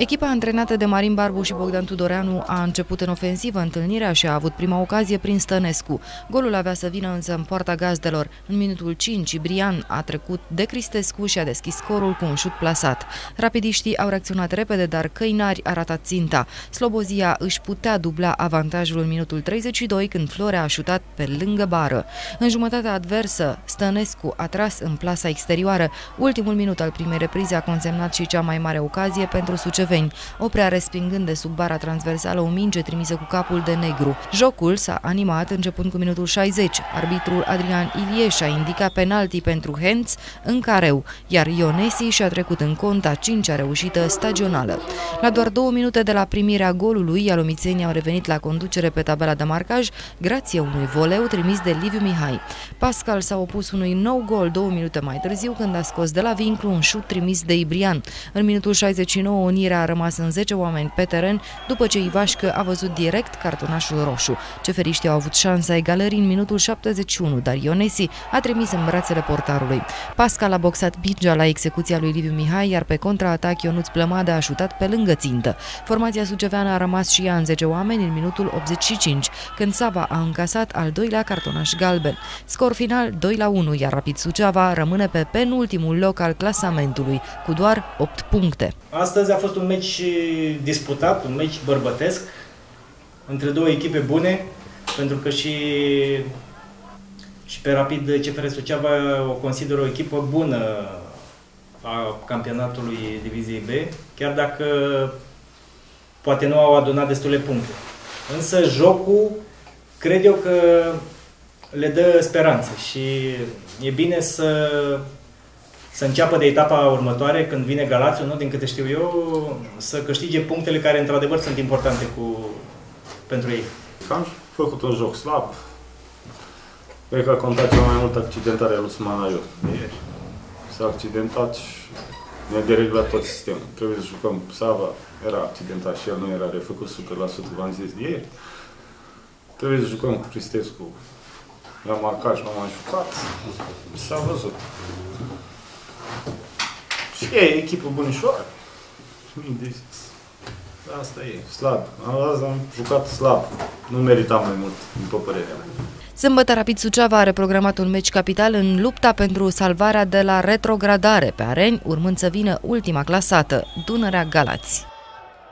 Echipa antrenată de Marin Barbu și Bogdan Tudoreanu a început în ofensivă întâlnirea și a avut prima ocazie prin Stănescu. Golul avea să vină însă în poarta gazdelor. În minutul 5, Brian a trecut de Cristescu și a deschis scorul cu un șut plasat. Rapidiștii au reacționat repede, dar Căinari a ratat ținta. Slobozia își putea dubla avantajul în minutul 32 când Florea a șutat pe lângă bară. În jumătatea adversă, Stănescu a tras în plasa exterioară. Ultimul minut al primei reprize a consemnat și cea mai mare ocazie pentru Sucev moldovenii, oprea respingând de sub bara transversală o minge trimisă cu capul de negru. Jocul s-a animat începând cu minutul 60. Arbitrul Adrian Ilieș a indicat penalti pentru Hens în careu, iar Ionesi și-a trecut în cont a cincea reușită stagională. La doar două minute de la primirea golului, ialomițenii au revenit la conducere pe tabela de marcaj, grație unui voleu trimis de Liviu Mihai. Pascal s-a opus unui nou gol două minute mai târziu când a scos de la vinclu un șut trimis de Ibrian. În minutul 69, unirea a rămas în 10 oameni pe teren după ce Ivașcă a văzut direct cartonașul roșu. Ceferiștii au avut șansa egalării în minutul 71, dar Ionesi a trimis în brațele portarului. Pascal a boxat Bingea la execuția lui Liviu Mihai, iar pe contraatac Ionuț Plămada a șutat pe lângă țintă. Formația suceveană a rămas și ea în 10 oameni în minutul 85, când Sava a încasat al doilea cartonaș galben. Scor final 2 la 1, iar Rapid Suceava rămâne pe penultimul loc al clasamentului, cu doar 8 puncte. Astăzi a fost un meci disputat, un meci bărbătesc, între două echipe bune, pentru că și, și pe Rapid CFR Suceava o consider o echipă bună a campionatului Diviziei B, chiar dacă poate nu au adunat destule puncte. Însă jocul, cred eu că le dă speranță și e bine să să înceapă de etapa următoare, când vine Galațiu, nu, din câte știu eu, să câștige punctele care într-adevăr sunt importante cu, pentru ei. Am făcut un joc slab. Cred că a contat cel mai mult accidentarea lui Smanaiu. S-a accidentat și ne-a dereglat tot sistemul. Trebuie să jucăm Sava, era accidentat și el nu era refăcut 100%, v-am zis ieri. Trebuie să jucăm cu Cristescu. La marcaj nu am jucat. S-a văzut. Și e echipă bunișoară. Deci, asta e, slab. Azi am jucat slab. Nu meritam mai mult, după părerea mea. Sâmbătă Rapid Suceava are programat un meci capital în lupta pentru salvarea de la retrogradare pe areni, urmând să vină ultima clasată, Dunărea Galați.